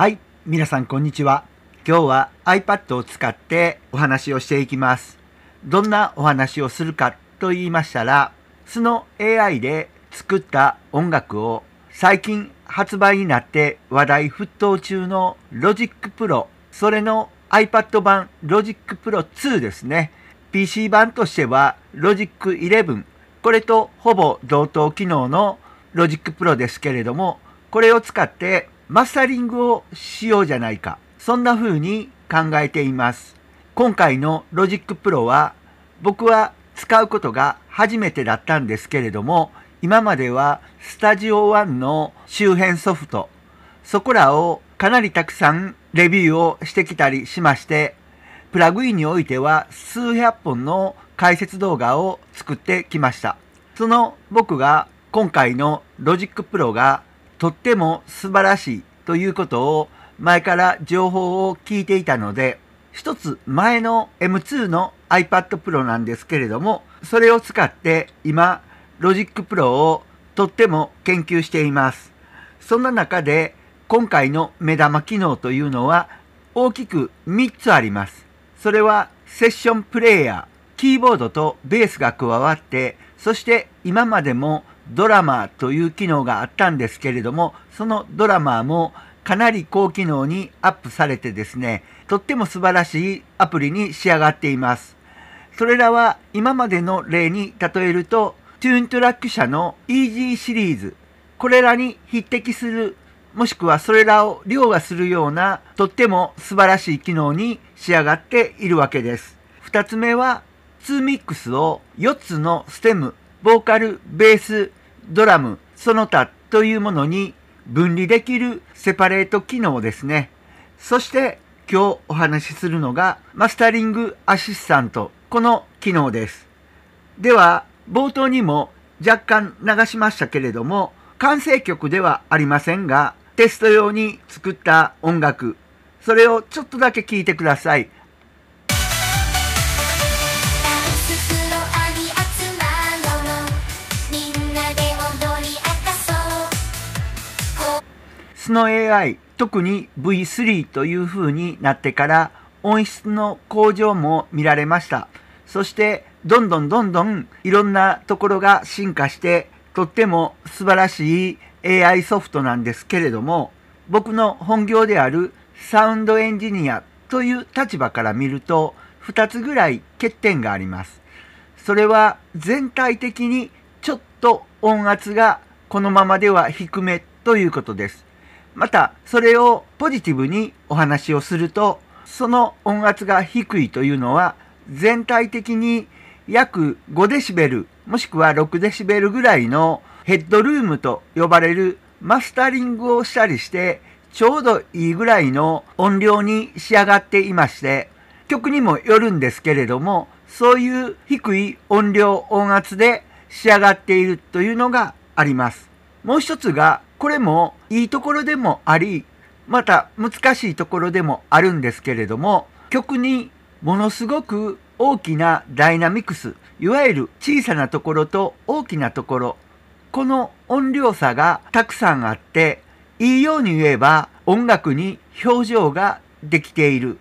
はい、皆さんこんにちは。今日は iPad を使ってお話をしていきます。どんなお話をするかと言いましたら、素の AI で作った音楽を最近発売になって話題沸騰中の Logic Pro、それの iPad 版 Logic Pro 2ですね。PC 版としては Logic 11、これとほぼ同等機能の Logic Pro ですけれども、これを使ってマスタリングをしようじゃないか。そんな風に考えています。今回の Logic Pro は僕は使うことが初めてだったんですけれども、今までは Studio One の周辺ソフト、そこらをかなりたくさんレビューをしてきたりしまして、プラグインにおいては数百本の解説動画を作ってきました。その僕が今回の Logic Pro がとっても素晴らしいということを前から情報を聞いていたので、一つ前の M2 の iPad Pro なんですけれども、それを使って今 Logic Pro をとっても研究しています。そんな中で今回の目玉機能というのは大きく3つあります。それはセッションプレイヤー、キーボードとベースが加わって、そして今までもドラマーという機能があったんですけれども、そのドラマーもかなり高機能にアップされてですね、とっても素晴らしいアプリに仕上がっています。それらは今までの例に例えると、トゥーントラック社の EG シリーズ、これらに匹敵する、もしくはそれらを凌駕するような、とっても素晴らしい機能に仕上がっているわけです。二つ目は、2ミックスを4つのステム、ボーカル、ベース、ドラム、その他というものに分離できるセパレート機能ですね。そして今日お話しするのがマスタリングアシスタント、この機能です。では、冒頭にも若干流しましたけれども、完成曲ではありませんが、テスト用に作った音楽、それをちょっとだけ聞いてください。スノ AI 特に V3 という風になってから音質の向上も見られましたそしてどんどんどんどんいろんなところが進化してとっても素晴らしい AI ソフトなんですけれども僕の本業であるサウンドエンジニアという立場から見ると2つぐらい欠点がありますそれは全体的にちょっと音圧がこのままでは低めということです。また、それをポジティブにお話をすると、その音圧が低いというのは全体的に約5デシベルもしくは6デシベルぐらいのヘッドルームと呼ばれるマスタリングをしたりしてちょうどいいぐらいの音量に仕上がっていまして曲にもよるんですけれどもそういう低い音量音圧で仕上がっているというのがあります。もう一つがこれもいいところでもありまた難しいところでもあるんですけれども曲にものすごく大きなダイナミクスいわゆる小さなところと大きなところこの音量差がたくさんあっていいように言えば音楽に表情ができている。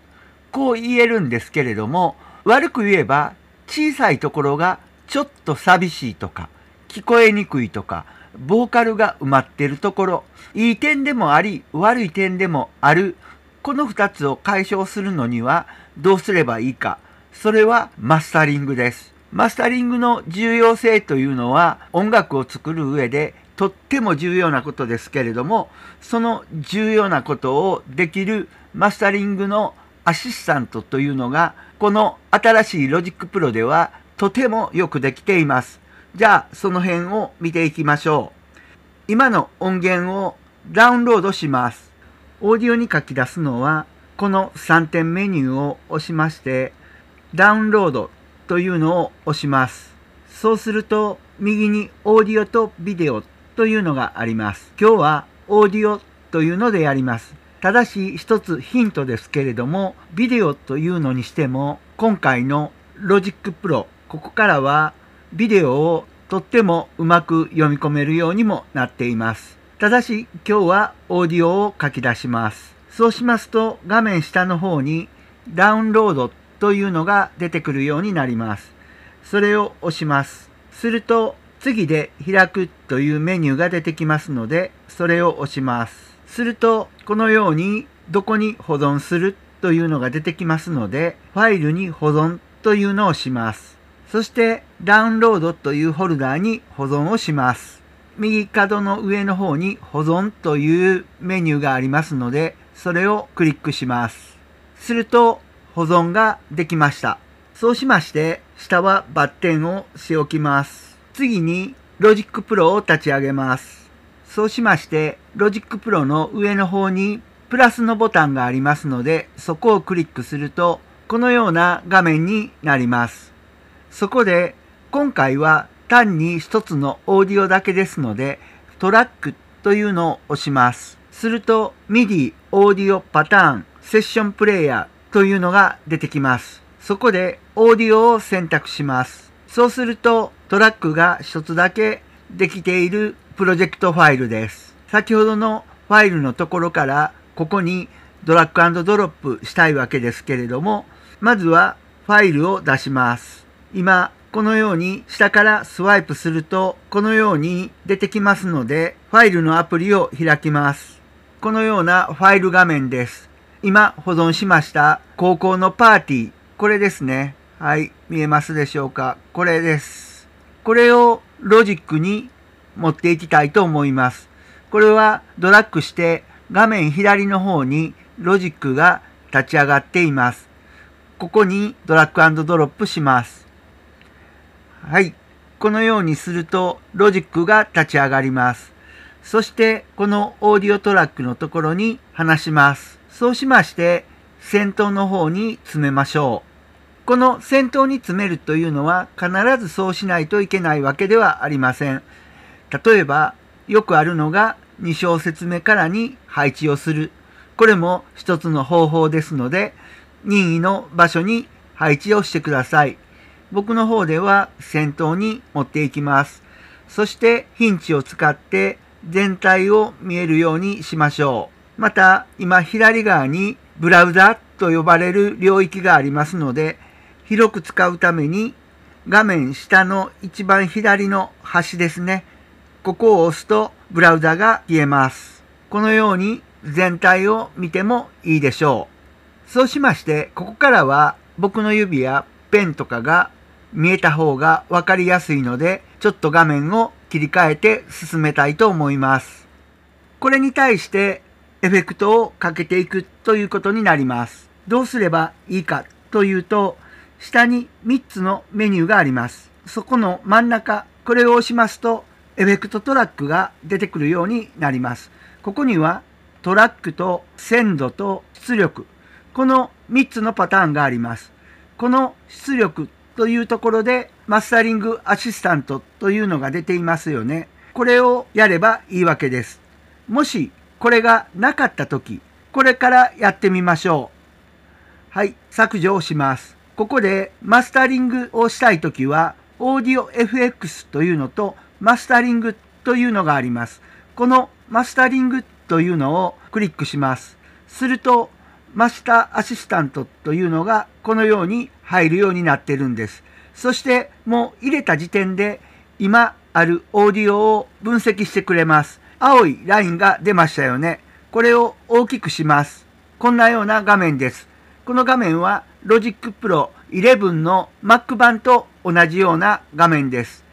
こう言えるんですけれども悪く言えば小さいところがちょっと寂しいとか聞こえにくいとかボーカルが埋まっているところ。いい点でもあり悪い点でもある。この2つを解消するのにはどうすればいいか。それはマスタリングです。マスタリングの重要性というのは音楽を作る上でとっても重要なことですけれどもその重要なことをできるマスタリングのアシスタントというのがこの新しい Logic Pro ではとてもよくできています。じゃあその辺を見ていきましょう。今の音源をダウンロードします。オーディオに書き出すのはこの3点メニューを押しましてダウンロードというのを押します。そうすると右にオーディオとビデオというのがあります。今日はオーディオというのでやります。ただし一つヒントですけれどもビデオというのにしても今回の Logic Pro ここからはビデオをとってもうまく読み込めるようにもなっていますただし今日はオーディオを書き出しますそうしますと画面下の方にダウンロードというのが出てくるようになります。それを押します。すると次で開くというメニューが出てきますので、それを押します。するとこのようにどこに保存するというのが出てきますので、ファイルに保存というのをします。そしてダウンロードというフォルダーに保存をします。右角の上の方に保存というメニューがありますので、それをクリックします。すると保存ができました。そうしまして、下はバッテンをしておきます。次に、ロジックプロを立ち上げます。そうしまして、 Logic Proの上の方にプラスのボタンがありますので、そこをクリックすると、このような画面になります。そこで、今回は単に一つのオーディオだけですので、トラックというのを押します。すると、MIDI オーディオパターンセッションプレイヤーというのが出てきます。そこでオーディオを選択します。そうするとトラックが一つだけできているプロジェクトファイルです。先ほどのファイルのところからここにドラッグドロップしたいわけですけれども、まずはファイルを出します。今、このように下からスワイプするとこのように出てきますので、ファイルのアプリを開きます。このようなファイル画面です。今保存しました高校のパーティー。これですね。はい。見えますでしょうか？これです。これをロジックに持っていきたいと思います。これはドラッグして画面左の方にロジックが立ち上がっています。ここにドラッグドロップします。はい。このようにするとロジックが立ち上がります。そしてこのオーディオトラックのところに離します。そうしまして先頭の方に詰めましょう。この先頭に詰めるというのは必ずそうしないといけないわけではありません。例えばよくあるのが2小節目からに配置をする。これも一つの方法ですので任意の場所に配置をしてください。僕の方では先頭に持っていきます。そしてヒンチを使って全体を見えるようにしましょう。また今左側にブラウザと呼ばれる領域がありますので広く使うために画面下の一番左の端ですね。ここを押すとブラウザが消えます。このように全体を見てもいいでしょう。そうしましてここからは僕の指やペンとかが見えた方がわかりやすいのでちょっと画面を切り替えて進めたいと思います。これに対してエフェクトをかけていくということになります。どうすればいいかというと、下に3つのメニューがあります。そこの真ん中、これを押しますと、エフェクトトラックが出てくるようになります。ここにはトラックと鮮度と出力、この3つのパターンがあります。この出力というところでマスタリングアシスタントというのが出ていますよね。これをやればいいわけです。もしこれがなかった時、これからやってみましょう。はい、削除をします。ここでマスタリングをしたい時は、オーディオ FX というのとマスタリングというのがあります。このマスタリングというのをクリックします。すると、マスターアシスタントというのがこのように入るようになってるんです。そしてもう入れた時点で今あるオーディオを分析してくれます。青いラインが出ましたよね。これを大きくします。こんなような画面です。この画面は Logic Pro 11の Mac 版と同じような画面です。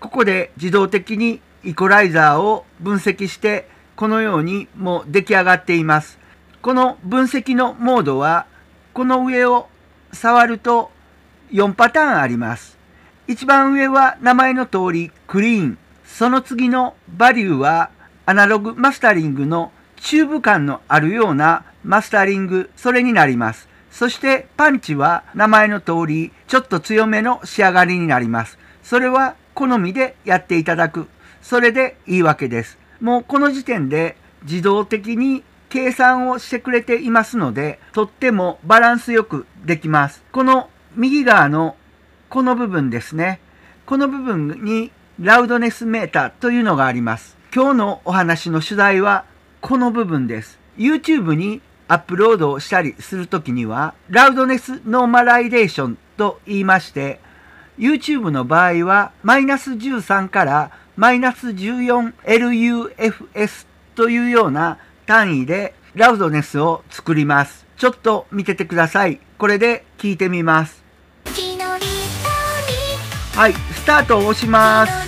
ここで自動的にイコライザーを分析してこのようにもう出来上がっています。この分析のモードはこの上を触ると4パターンあります。一番上は名前の通りクリーン。その次のバルブはアナログマスタリングのチューブ感のあるようなマスタリング、それになります。そしてパンチは名前の通りちょっと強めの仕上がりになります。それは好みでやっていただく。それでいいわけです。もうこの時点で自動的に計算をしてくれていますので、とってもバランスよくできます。この右側のこの部分ですね。この部分にラウドネスメーターというのがあります。今日のお話の主題はこの部分です。YouTube にアップロードをしたりするときには、ラウドネスノーマライゼーションと言いまして、YouTube の場合は、マイナス13からマイナス 14LUFS というような単位でラウドネスを作ります。ちょっと見ててください。これで聞いてみます。はい、スタートを押します。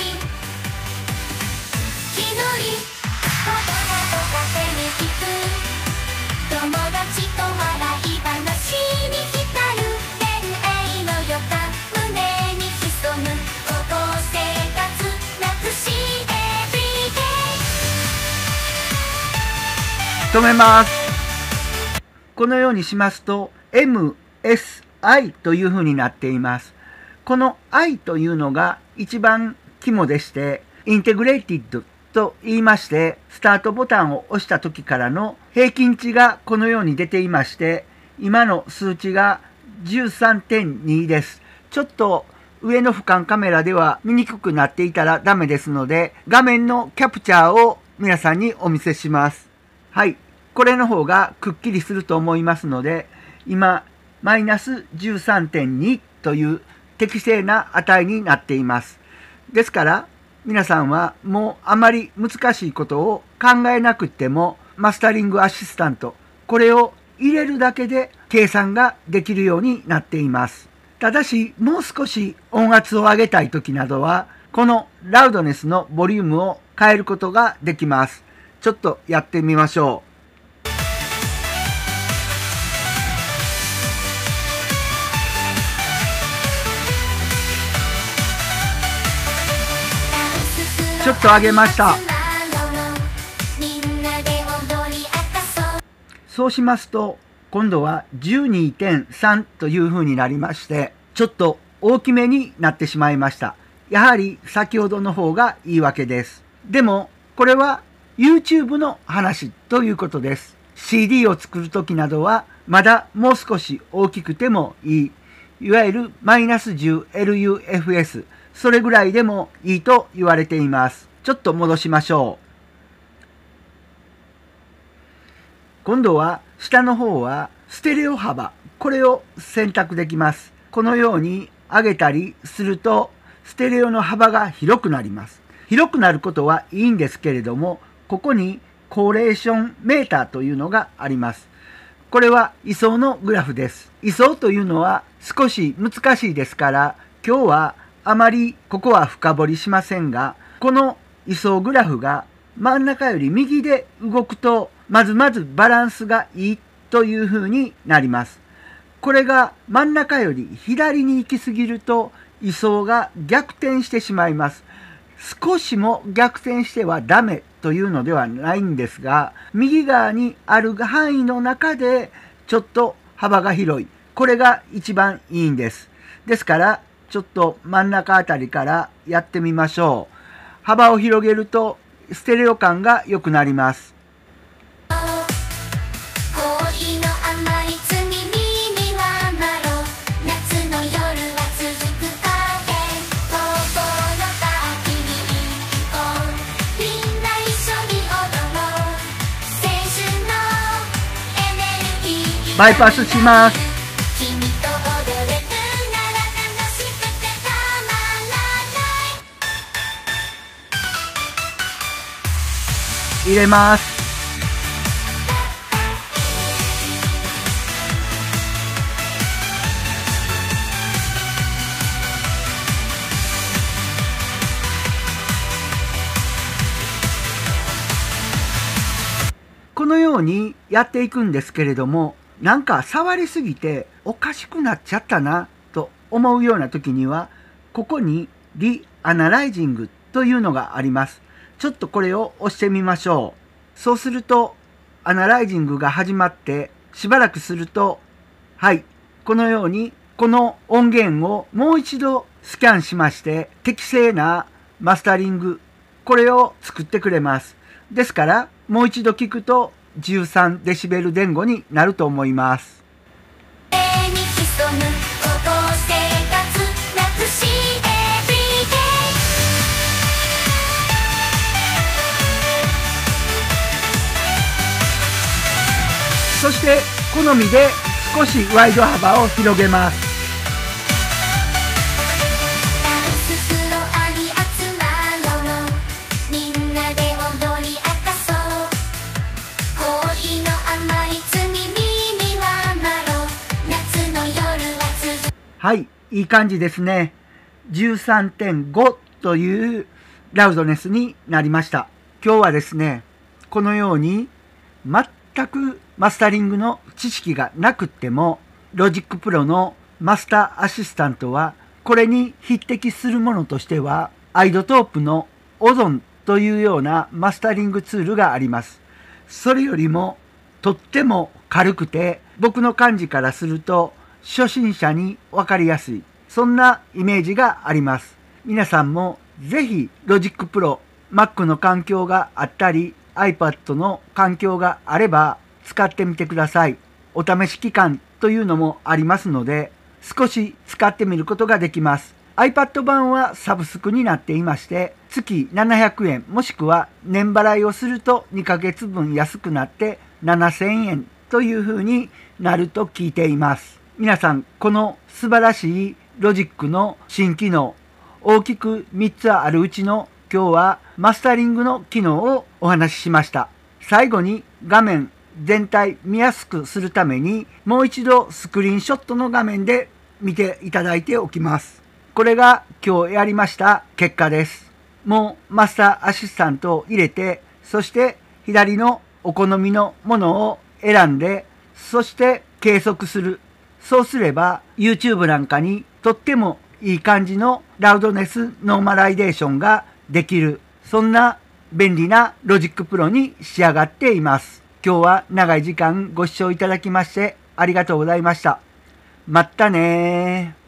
止めます。このようにしますと、MSI という風になっています。この I というのが一番肝でして、インテグレイティッドと言いまして、スタートボタンを押した時からの平均値がこのように出ていまして、今の数値が13.2です。ちょっと上の俯瞰カメラでは見にくくなっていたらダメですので、画面のキャプチャーを皆さんにお見せします。はい。これの方がくっきりすると思いますので、今、マイナス13.2という適正な値になっています。ですから、皆さんはもうあまり難しいことを考えなくても、マスタリングアシスタント、これを入れるだけで計算ができるようになっています。ただし、もう少し音圧を上げたい時などは、このラウドネスのボリュームを変えることができます。ちょっとやってみましょう。ちょっと上げましたそうそうしますと、今度は12.3という風になりまして、ちょっと大きめになってしまいました。やはり先ほどの方がいいわけです。でも、これは YouTube の話ということです。CD を作るときなどは、まだもう少し大きくてもいい。いわゆるマイナス 10LUFS。それぐらいでもいいと言われています。ちょっと戻しましょう。今度は下の方はステレオ幅これを選択できますこのように上げたりするとステレオの幅が広くなります広くなることはいいんですけれどもここにコーレーションメーターというのがありますこれは位相のグラフです位相というのは少し難しいですから今日はあまりここは深掘りしませんがこの位相グラフが真ん中より右で動くとまずまずバランスがいいという風になります。これが真ん中より左に行き過ぎると位相が逆転してしまいます。少しも逆転してはダメというのではないんですが、右側にある範囲の中でちょっと幅が広い。これが一番いいんです。ですから、ちょっと真ん中あたりからやってみましょう。幅を広げるとステレオ感が良くなります。バイパスします。君と踊れるなら楽しくてたまらない入れます。このようにやっていくんですけれども、なんか触りすぎておかしくなっちゃったなと思うような時には、ここにリアナライジングというのがあります。ちょっとこれを押してみましょう。そうすると、アナライジングが始まって、しばらくすると、はい、このように、この音源をもう一度スキャンしまして、適正なマスタリング、これを作ってくれます。ですから、もう一度聞くと、13デシベル前後になると思います。「そして好みで少しワイド幅を広げますはいいい感じですね。13.5というラウドネスになりました。今日はですねこのように全くマスタリングの知識がなくっても Logic Proのマスターアシスタントはこれに匹敵するものとしては iZotopeの Ozone というようなマスタリングツールがあります。それよりもとっても軽くて僕の感じからすると初心者に分かりやすい。そんなイメージがあります。皆さんもぜひロジックプロ Mac の環境があったり iPad の環境があれば使ってみてください。お試し期間というのもありますので少し使ってみることができます。iPad 版はサブスクになっていまして月700円もしくは年払いをすると2ヶ月分安くなって7000円という風になると聞いています。皆さんこの素晴らしいロジックの新機能大きく3つあるうちの今日はマスタリングの機能をお話ししました。最後に画面全体見やすくするためにもう一度スクリーンショットの画面で見ていただいておきます。これが今日やりました結果です。もうマスターアシスタントを入れてそして左のお好みのものを選んでそして計測するそうすれば YouTube なんかにとってもいい感じのラウドネスノーマライゼーションができるそんな便利な Logic Pro に仕上がっています。今日は長い時間ご視聴いただきましてありがとうございました。まったねー。